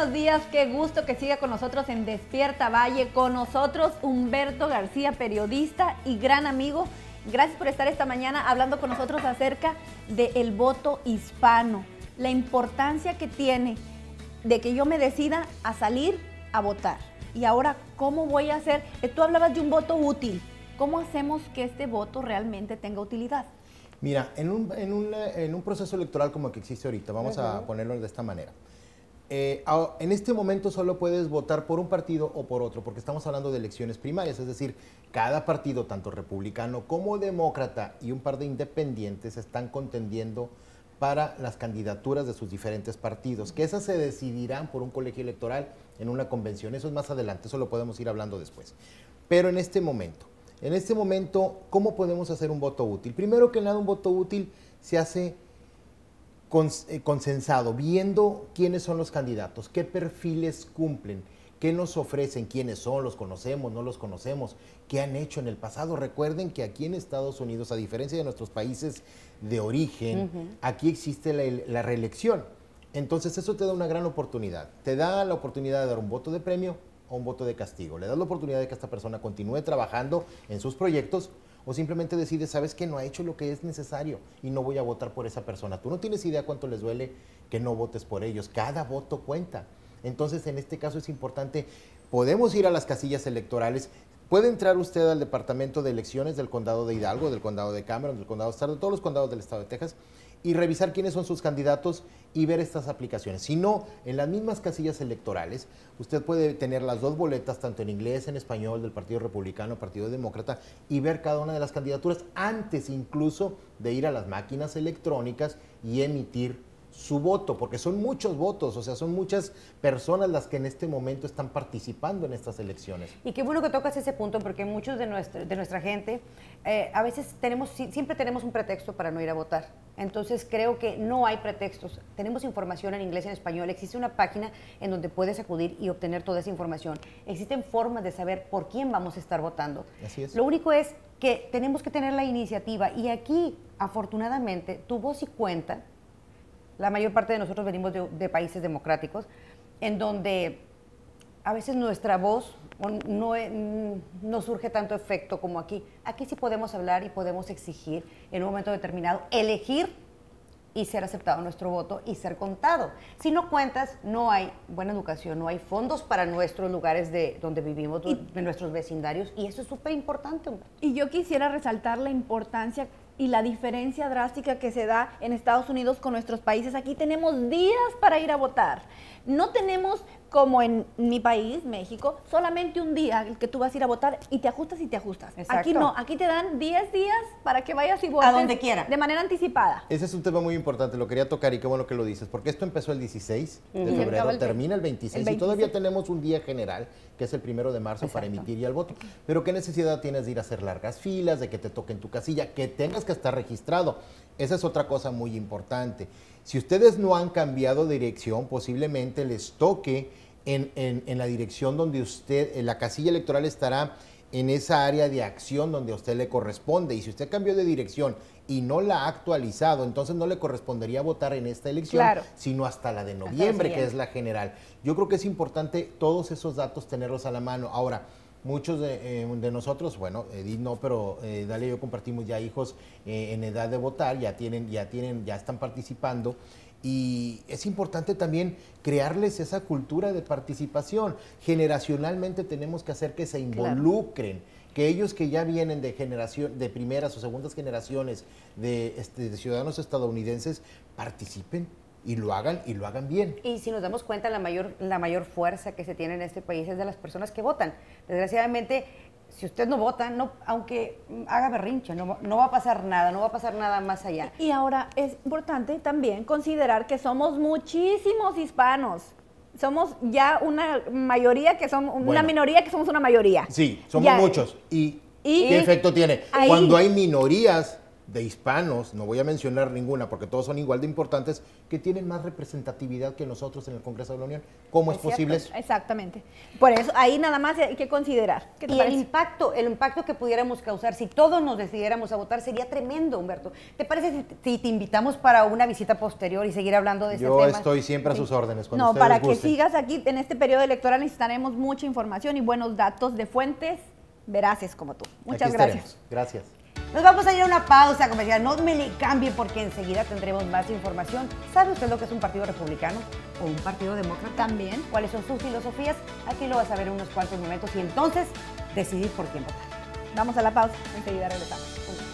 buenos días. Qué gusto que siga con nosotros en Despierta Valle. Con nosotros Humberto García, periodista y gran amigo. Gracias por estar esta mañana hablando con nosotros acerca del voto hispano, la importancia que tiene de que yo me decida a salir a votar. Y ahora, ¿cómo voy a hacer? Eh, tú hablabas de un voto útil. ¿Cómo hacemos que este voto realmente tenga utilidad? Mira, en un, en un, en un proceso electoral como el que existe ahorita, vamos a ponerlo de esta manera. Eh, en este momento solo puedes votar por un partido o por otro, porque estamos hablando de elecciones primarias, es decir, cada partido, tanto republicano como demócrata y un par de independientes, están contendiendo para las candidaturas de sus diferentes partidos, que esas se decidirán por un colegio electoral en una convención. Eso es más adelante, eso lo podemos ir hablando después. Pero en este momento, en este momento, ¿cómo podemos hacer un voto útil? Primero que nada, un voto útil se hace consensado, viendo quiénes son los candidatos, qué perfiles cumplen, qué nos ofrecen, quiénes son, los conocemos, no los conocemos, qué han hecho en el pasado. Recuerden que aquí en Estados Unidos, a diferencia de nuestros países de origen, aquí existe la, reelección. Entonces eso te da una gran oportunidad. Te da la oportunidad de dar un voto de premio un voto de castigo. Le das la oportunidad de que esta persona continúe trabajando en sus proyectos o simplemente decides, sabes que no ha hecho lo que es necesario y no voy a votar por esa persona. Tú no tienes idea cuánto les duele que no votes por ellos. Cada voto cuenta. Entonces, en este caso es importante, podemos ir a las casillas electorales. Puede entrar usted al departamento de elecciones del condado de Hidalgo, del condado de Cameron, del condado de Star, todos los condados del estado de Texas y revisar quiénes son sus candidatos y ver estas aplicaciones. Si no, en las mismas casillas electorales, usted puede tener las dos boletas, tanto en inglés, en español, del Partido Republicano, Partido Demócrata, y ver cada una de las candidaturas antes incluso de ir a las máquinas electrónicas y emitir su voto, porque son muchos votos, o sea, son muchas personas las que en este momento están participando en estas elecciones. Y qué bueno que tocas ese punto, porque muchos de nuestra, de nuestra gente, eh, a veces tenemos, siempre tenemos un pretexto para no ir a votar. Entonces creo que no hay pretextos. Tenemos información en inglés y en español. Existe una página en donde puedes acudir y obtener toda esa información. Existen formas de saber por quién vamos a estar votando. Así es. Lo único es que tenemos que tener la iniciativa y aquí, afortunadamente, tu voz y cuenta la mayor parte de nosotros venimos de, países democráticos, en donde a veces nuestra voz no, no, surge tanto efecto como aquí. Aquí sí podemos hablar y podemos exigir en un momento determinado, elegir y ser aceptado nuestro voto y ser contado. Si no cuentas, no hay buena educación, no hay fondos para nuestros lugares de donde vivimos, de nuestros vecindarios, y eso es súper importante. Y yo quisiera resaltar la importancia y la diferencia drástica que se da en Estados Unidos con nuestros países. Aquí tenemos días para ir a votar. No tenemos como en mi país, México, solamente un día el que tú vas a ir a votar y te ajustas y te ajustas. Aquí no, aquí te dan 10 días para que vayas y votes. A donde quiera. De manera anticipada. Ese es un tema muy importante, lo quería tocar y qué bueno que lo dices, porque esto empezó el 16 de febrero, termina el 26, y todavía tenemos un día general, que es el primero de marzo, para emitir ya el voto. Pero ¿qué necesidad tienes de ir a hacer largas filas, de que te toquen tu casilla, que tengas que estar registrado? Esa es otra cosa muy importante. Si ustedes no han cambiado de dirección, posiblemente les toque en, la dirección donde usted, en la casilla electoral estará en esa área de acción donde a usted le corresponde. Y si usted cambió de dirección y no la ha actualizado, entonces no le correspondería votar en esta elección, sino hasta la de noviembre, que es la general. Yo creo que es importante todos esos datos tenerlos a la mano. Ahora, muchos de, eh, nosotros, bueno, Edith no, pero eh, Dale y yo compartimos ya hijos eh, en edad de votar, ya tienen, ya tienen, ya están participando. Y es importante también crearles esa cultura de participación. Generacionalmente tenemos que hacer que se involucren, que ellos que ya vienen de generación, de primeras o segundas generaciones de, este, de ciudadanos estadounidenses, participen y lo hagan y lo hagan bien. Y si nos damos cuenta, la mayor, la mayor fuerza que se tiene en este país es de las personas que votan. Desgraciadamente, si usted no vota, no, aunque haga berrinche, no, no, va a pasar nada, no va a pasar nada más allá. Y ahora es importante también considerar que somos muchísimos hispanos. Somos ya una mayoría que somos, una minoría que somos una mayoría. Sí, somos muchos. ¿Y, qué efecto tiene? Cuando hay minorías de hispanos, no voy a mencionar ninguna porque todos son igual de importantes, que tienen más representatividad que nosotros en el Congreso de la Unión. ¿Cómo es, posible eso? Exactamente. Por eso, ahí nada más hay que considerar. y el impacto, el impacto que pudiéramos causar si todos nos decidiéramos a votar sería tremendo, Humberto. ¿Te parece si, te invitamos para una visita posterior y seguir hablando de este tema? Yo estoy siempre a sus órdenes. no, para que sigas aquí en este periodo electoral necesitaremos mucha información y buenos datos de fuentes veraces como tú. Muchas gracias. Gracias. Nos vamos a ir a una pausa comercial. No me le cambie porque enseguida tendremos más información. ¿Sabe usted lo que es un partido republicano o un partido demócrata? También. ¿Cuáles son sus filosofías? Aquí lo vas a ver en unos cuantos momentos y entonces decidir por quién votar. Vamos a la pausa. Enseguida regresamos.